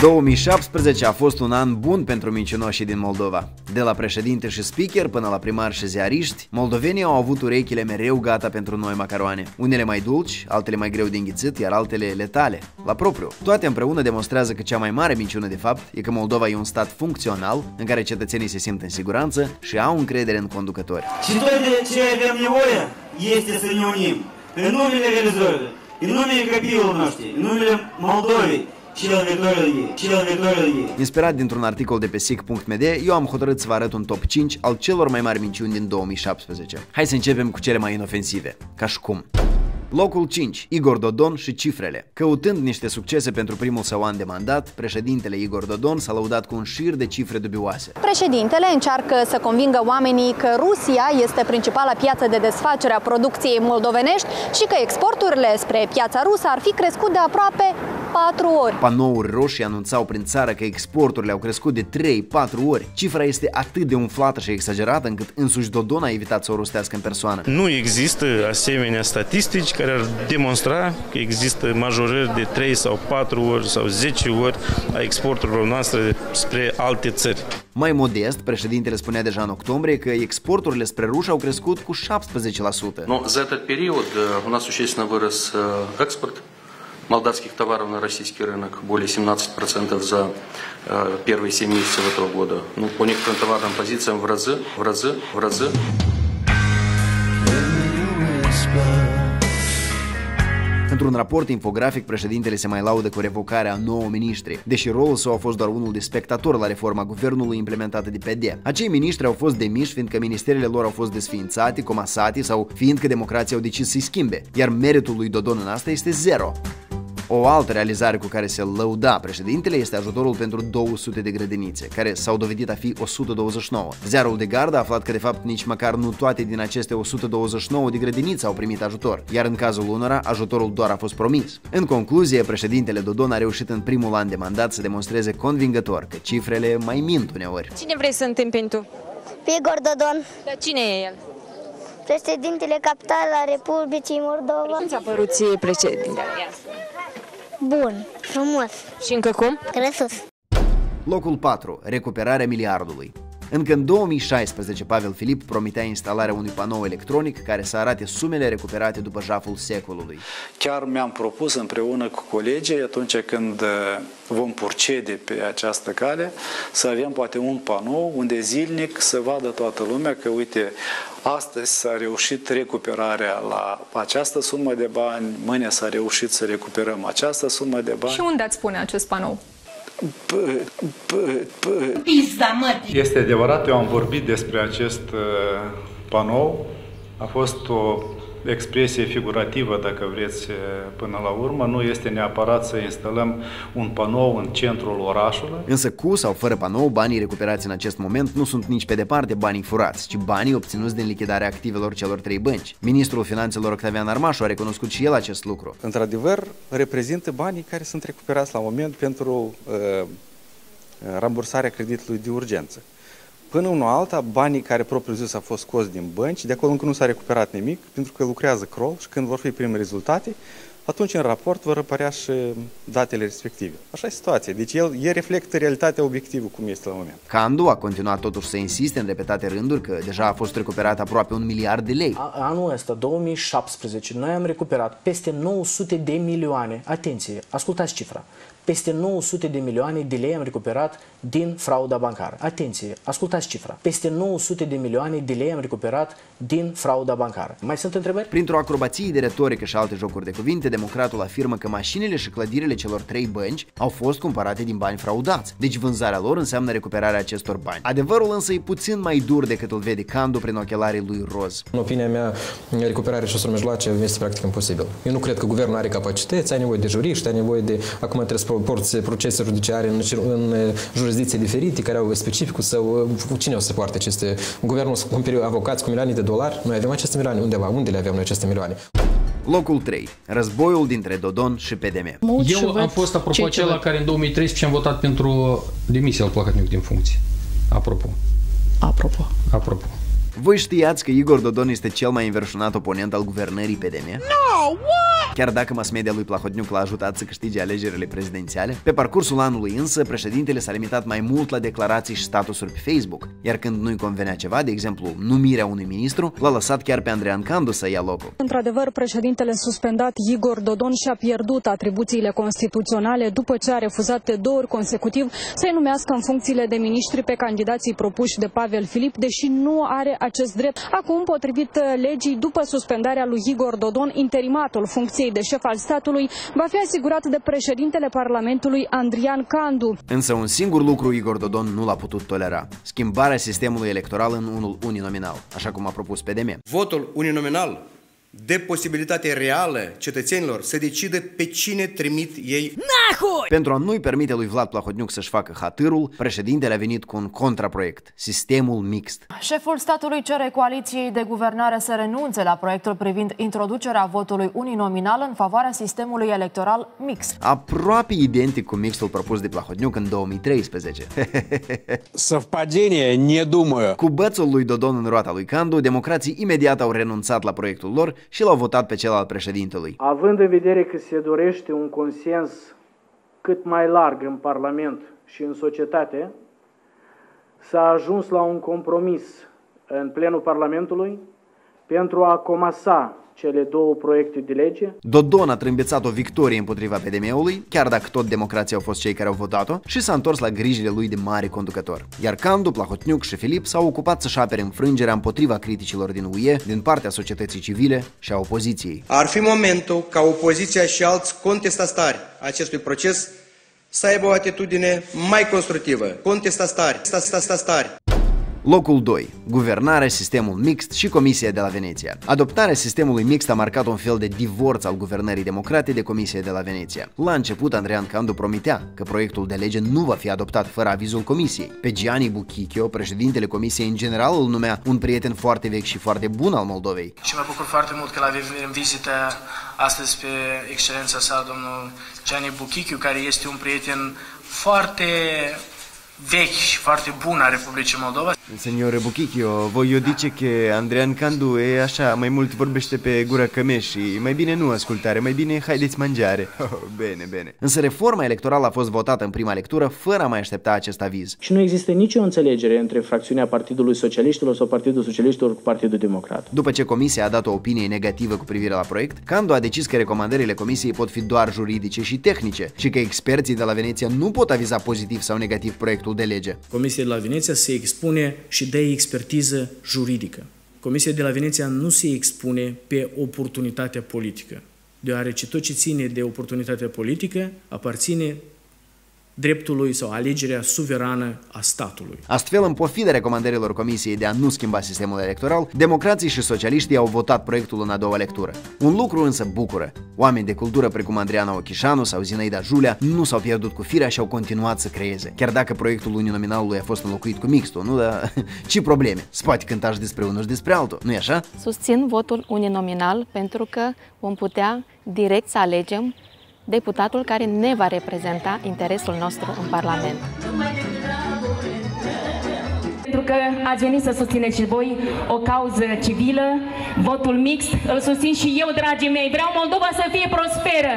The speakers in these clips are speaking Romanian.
2017 a fost un an bun pentru mincinoșii din Moldova. De la președinte și speaker până la primar și ziariști, moldovenii au avut urechile mereu gata pentru noi macaroane. Unele mai dulci, altele mai greu de înghițit, iar altele letale, la propriu. Toate împreună demonstrează că cea mai mare minciună de fapt e că Moldova e un stat funcțional în care cetățenii se simt în siguranță și au încredere în conducători. Și tot de ce avem nevoie este să ne unim în numele realizării, în numele copilului noștri, în numele Moldovei, Inspirat dintr-un articol de pe sic.md, eu am hotărât să vă arăt un top 5 al celor mai mari minciuni din 2017. Hai să începem cu cele mai inofensive, ca și cum. Locul 5. Igor Dodon și cifrele. Căutând niște succese pentru primul său an de mandat, președintele Igor Dodon s-a lăudat cu un șir de cifre dubioase. Președintele încearcă să convingă oamenii că Rusia este principala piață de desfacere a producției moldovenești și că exporturile spre piața rusă ar fi crescut de aproape 4 ori. Panouri roșii anunțau prin țară că exporturile au crescut de 3-4 ori. Cifra este atât de umflată și exagerată încât însuși Dodon a evitat să o rostească în persoană. Nu există asemenea statistici care ar demonstra că există majorări de 3 sau 4 ori sau 10 ori a exporturilor noastre spre alte țări. Mai modest, președintele spunea deja în octombrie că exporturile spre ruși au crescut cu 17%. Но за этот период у нас существенно вырос экспорт молдавских товаров на российский рынок, более 17% за первые 7 месяцев этого года. Ну, по некоторым товарным позициям в разы, в разы, в разы. Într-un raport infografic, președintele se mai laudă cu revocarea a 9 miniștri, deși rolul său a fost doar unul de spectator la reforma guvernului implementată de PD. Acei miniștri au fost demiși fiindcă ministerele lor au fost desființate, comasate sau fiindcă democrația au decis să-i schimbe, iar meritul lui Dodon în asta este zero. O altă realizare cu care se lăuda președintele este ajutorul pentru 200 de grădinițe, care s-au dovedit a fi 129. Ziarul de gardă a aflat că de fapt nici măcar nu toate din aceste 129 de grădinițe au primit ajutor, iar în cazul unora ajutorul doar a fost promis. În concluzie, președintele Dodon a reușit în primul an de mandat să demonstreze convingător că cifrele mai mint uneori. Cine vrei să întâmpini tu? Igor Dodon. Dar cine e el? Președintele capital al Republicii Moldova. Cum ți-a părut ție președintele? Bun, frumos. Și încă cum? Cresus. Locul 4. Recuperarea miliardului. Încă în 2016, Pavel Filip promitea instalarea unui panou electronic care să arate sumele recuperate după jaful secolului. Chiar mi-am propus împreună cu colegii, atunci când vom procede pe această cale, să avem poate un panou unde zilnic să vadă toată lumea că, uite, astăzi s-a reușit recuperarea la această sumă de bani, mâine s-a reușit să recuperăm această sumă de bani. Și unde ați pune acest panou? Este adevărat, eu am vorbit despre acest panou. A fost o expresie figurativă, dacă vreți, până la urmă. Nu este neapărat să instalăm un panou în centrul orașului. Însă cu sau fără panou, banii recuperați în acest moment nu sunt nici pe departe banii furați, ci banii obținuți din lichidarea activelor celor trei bănci. Ministrul Finanțelor Octavian Armașu a recunoscut și el acest lucru. Într-adevăr, reprezintă banii care sunt recuperați la moment pentru uh, rambursarea creditului de urgență. Până una alta, banii care propriu zis au fost scos din bănci, de acolo încă nu s-a recuperat nimic, pentru că lucrează crol și când vor fi prime rezultate, atunci în raport vor apărea și datele respective. Așa e situația. Deci el, el reflectă realitatea obiectivă cum este la moment. Candu a continuat totuși să insiste în repetate rânduri că deja a fost recuperat aproape un miliard de lei. A, anul ăsta, 2017, noi am recuperat peste 900 de milioane. Atenție, ascultați cifra. Peste 900 de milioane de lei am recuperat din frauda bancară. Atenție, ascultați cifra. Peste 900 de milioane de lei am recuperat din frauda bancară. Mai sunt întrebări? Printr-o acrobație de retorică și alte jocuri de cuvinte, democratul afirmă că mașinile și clădirile celor trei bănci au fost cumpărate din bani fraudați, deci vânzarea lor înseamnă recuperarea acestor bani. Adevărul însă e puțin mai dur decât îl vede Candu prin ochelarii lui Roz. În opinia mea, recuperarea resurselor mijloace este practic imposibil. Eu nu cred că guvernul are capacități, ai nevoie de juriști, ai nevoie de... Acum trebuie să porți procese judiciare în, în jurisdicții diferite care au specificul sau cine o să poarte aceste... Guvernul să cumpere avocați cu milioane de dolari, noi avem aceste milioane undeva, unde le avem noi aceste milioane? Locul 3. Războiul dintre Dodon și PDM. Eu am fost, apropo, acela care în 2013 am votat pentru demisia al Plahotniuc din funcție. Apropo. Apropo. Apropo. Voi știați că Igor Dodon este cel mai înverșunat oponent al guvernării PDM? No, what? Chiar dacă mass media lui Plahotniuc l-a ajutat să câștige alegerile prezidențiale, pe parcursul anului însă, președintele s-a limitat mai mult la declarații și statusuri pe Facebook, iar când nu-i convenea ceva, de exemplu numirea unui ministru, l-a lăsat chiar pe Andrean Candu să ia locul. Într-adevăr, președintele suspendat Igor Dodon și-a pierdut atribuțiile constituționale după ce a refuzat de două ori consecutiv să-i numească în funcțiile de miniștri pe candidații propuși de Pavel Filip, deși nu are acest drept. Acum, potrivit legii, după suspendarea lui Igor Dodon, interimatul funcției de șef al statului va fi asigurat de președintele Parlamentului Andrian Candu. Însă un singur lucru Igor Dodon nu l-a putut tolera. Schimbarea sistemului electoral în unul uninominal, așa cum a propus PDM. Votul uninominal de posibilitate reală cetățenilor să decidă pe cine trimit ei Nahoi! Pentru a nu-i permite lui Vlad Plahotniuc să-și facă hatârul, președintele a venit cu un contraproiect, sistemul mixt. Șeful statului cere coaliției de guvernare să renunțe la proiectul privind introducerea votului uninominal în favoarea sistemului electoral mixt. Aproape identic cu mixtul propus de Plahotniuc în 2013. Совпадение, не думаю. Cu bățul lui Dodon în roata lui Candu, democrații imediat au renunțat la proiectul lor și l-au votat pe cel al președintelui. Având în vedere că se dorește un consens cât mai larg în Parlament și în societate, s-a ajuns la un compromis în plenul Parlamentului pentru a comasa cele două proiecte de lege. Dodon a trâmbițat o victorie împotriva PDM-ului, chiar dacă tot democrații au fost cei care au votat-o, și s-a întors la grijile lui de mare conducător. Iar Candu, Plahotniuc și Filip s-au ocupat să-și apere înfrângerea împotriva criticilor din UE, din partea societății civile și a opoziției. Ar fi momentul ca opoziția și alți contestatari acestui proces să aibă o atitudine mai constructivă. Contestatari, stari. Locul 2. Guvernare, sistemul mixt și Comisia de la Veneția. Adoptarea sistemului mixt a marcat un fel de divorț al guvernării democrate de Comisia de la Veneția. La început, Andrean Candu promitea că proiectul de lege nu va fi adoptat fără avizul Comisiei. Pe Gianni Buchichio, președintele Comisiei în general, îl numea un prieten foarte vechi și foarte bun al Moldovei. Și mă bucur foarte mult că l-avem în vizită astăzi pe excelența sa, domnul Gianni Buchichio, care este un prieten foarte vechi și foarte bun a Republicii Moldova. Signore Buchichio, voglio dice che Andrean Candu e așa, mai mult vorbește pe gura cămeș și mai bine nu ascultare, mai bine haideți mangiare. Oh, bine, bine. Însă reforma electorală a fost votată în prima lectură fără a mai aștepta acest aviz. Și nu există nicio înțelegere între fracțiunea Partidului Socialiștilor sau Partidul Socialiștilor cu Partidul Democrat. După ce comisia a dat o opinie negativă cu privire la proiect, Candu a decis că recomandările comisiei pot fi doar juridice și tehnice și că experții de la Veneția nu pot aviza pozitiv sau negativ proiectul de lege. Comisia de la Veneția se expune și dă expertiză juridică. Comisia de la Veneția nu se expune pe oportunitatea politică, deoarece tot ce ține de oportunitatea politică aparține dreptului sau alegerea suverană a statului. Astfel, în pofida recomandărilor Comisiei de a nu schimba sistemul electoral, democrații și socialiștii au votat proiectul în a doua lectură. Un lucru însă bucură. Oameni de cultură precum Adriana Ochișanu sau Zinaida Julea nu s-au pierdut cu firea și au continuat să creeze. Chiar dacă proiectul uninominalului a fost înlocuit cu mixtul, nu? Dar ce probleme? Spate cântași despre unul și despre altul, nu-i așa? Susțin votul uninominal pentru că vom putea direct să alegem deputatul care ne va reprezenta interesul nostru în Parlament. Pentru că ați venit să susțineți și voi o cauză civilă, votul mixt, îl susțin și eu, dragii mei. Vreau Moldova să fie prosperă.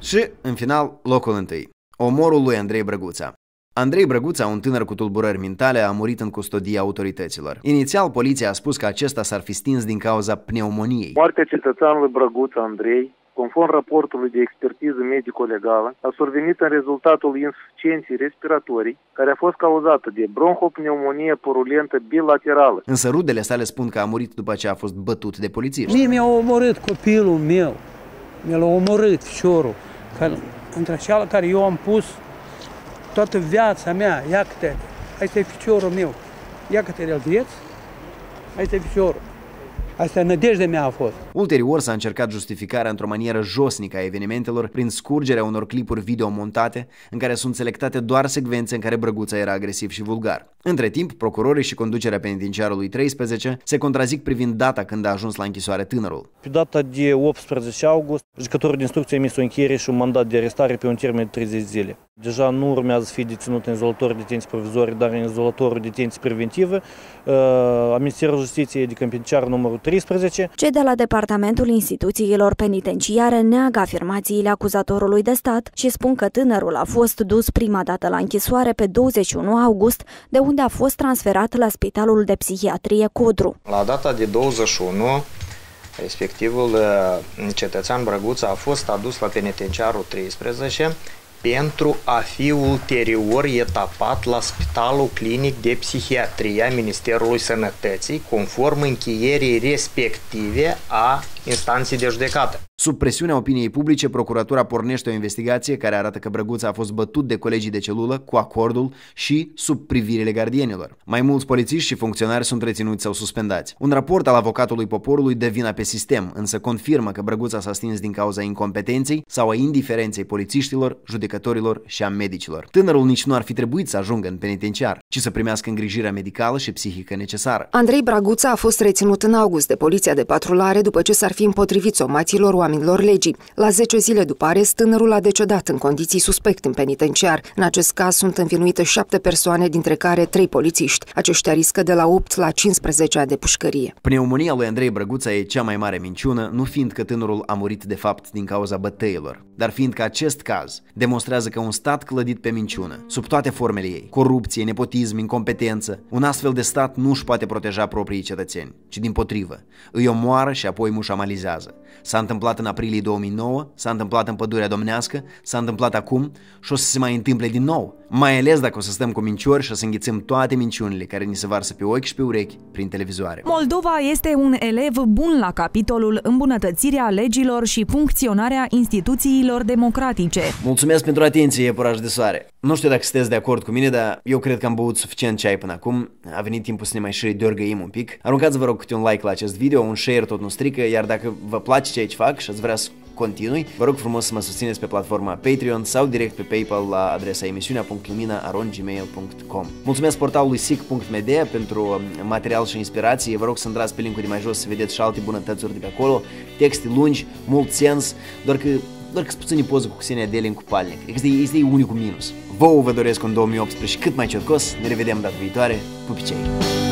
Și, în final, locul întâi. Omorul lui Andrei Brăguța. Andrei Brăguța, un tânăr cu tulburări mentale, a murit în custodia autorităților. Inițial, poliția a spus că acesta s-ar fi stins din cauza pneumoniei. Moartea cetățeanului Brăguța Andrei conform raportului de expertiză medico-legală, a survenit în rezultatul insuficienței respiratorii, care a fost cauzată de bronhopneumonie purulentă bilaterală. Însă rudele sale spun că a murit după ce a fost bătut de polițiști. Mie mi-a omorât copilul meu, mi-l-a omorât fiorul, între cealaltă care eu am pus toată viața mea, ia te asta e ficiorul meu, ia că te îl vieți, asta e ficiorul. Asta nădejdea mea a fost. Ulterior s-a încercat justificarea într-o manieră josnică a evenimentelor prin scurgerea unor clipuri video montate în care sunt selectate doar secvențe în care Brăguța era agresiv și vulgar. Între timp, procurorii și conducerea penitenciarului 13 se contrazic privind data când a ajuns la închisoare tânărul. Pe data de 18 august, judecătorul de instrucție a emis o încheiere și un mandat de arestare pe un termen de 30 zile. Deja nu urmează să fie deținut în izolator detenție provizorie, dar în izolatorul detenție preventivă a Ministerului Justiției, adică penitenciar numărul 13. Cei de la Departamentul Instituțiilor Penitenciare neagă afirmațiile acuzatorului de stat și spun că tânărul a fost dus prima dată la închisoare pe 21 august, de unde a fost transferat la Spitalul de Psihiatrie Codru. La data de 21 respectivul cetățean Brăguța a fost adus la penitenciarul 13 pentru a fi ulterior etapat la Spitalul Clinic de Psihiatrie a Ministerului Sănătății, conform încheierii respective a instanței de judecată. Sub presiunea opiniei publice, procuratura pornește o investigație care arată că Brăguța a fost bătut de colegii de celulă cu acordul și sub privirile gardienilor. Mai mulți polițiști și funcționari sunt reținuți sau suspendați. Un raport al avocatului poporului dă vina pe sistem, însă confirmă că Brăguța s-a stins din cauza incompetenței sau a indiferenței polițiștilor, judecătorilor și a medicilor. Tânărul nici nu ar fi trebuit să ajungă în penitenciar, ci să primească îngrijirea medicală și psihică necesară. Andrei Braguța a fost reținut în august de poliția de patrulare după ce s-ar fi împotrivit somațiilor oamenilor legii. La 10 zile după arest, tânărul a decedat în condiții suspect în penitenciar. În acest caz sunt învinuite șapte persoane, dintre care trei polițiști. Aceștia riscă de la 8 la 15 ani de pușcărie. Pneumonia lui Andrei Brăguța e cea mai mare minciună, nu fiind că tânărul a murit de fapt din cauza bătăilor, dar fiind că acest caz demonstrează că un stat clădit pe minciună, sub toate formele ei, corupție, nepotism, incompetență, un astfel de stat nu își poate proteja proprii cetățeni, ci din potrivă, îi omoară și apoi mușamalizează. S-a întâmplat în aprilie 2009, s-a întâmplat în Pădurea Domnească, s-a întâmplat acum și o să se mai întâmple din nou. Mai ales dacă o să stăm cu minciori și o să înghițim toate minciunile care ni se varsă pe ochi și pe urechi prin televizoare. Moldova este un elev bun la capitolul îmbunătățirea legilor și funcționarea instituțiilor democratice. Mulțumesc pentru atenție, iepuraș de soare. Nu știu dacă sunteți de acord cu mine, dar eu cred că am băut suficient ceai până acum. A venit timpul să ne mai și deorgăim un pic. Aruncați, vă rog, câte un like la acest video, un share tot nu strică, iar dacă vă place ce aici fac și ați vrea să continui, vă rog frumos să mă susțineți pe platforma Patreon sau direct pe PayPal la adresa emisiunea.lumina.gmail.com Mulțumesc portalului sic.media pentru um, material și inspirație. Vă rog să intrați pe linkul de mai jos să vedeți și alte bunătățuri de pe acolo, texte lungi, mult sens, doar că doar că puține poze cu Xenia Delin cu palnic. Este, este unicul minus. Vouă vă doresc un 2018 cât mai ciocos. Ne revedem data viitoare. Pupicei!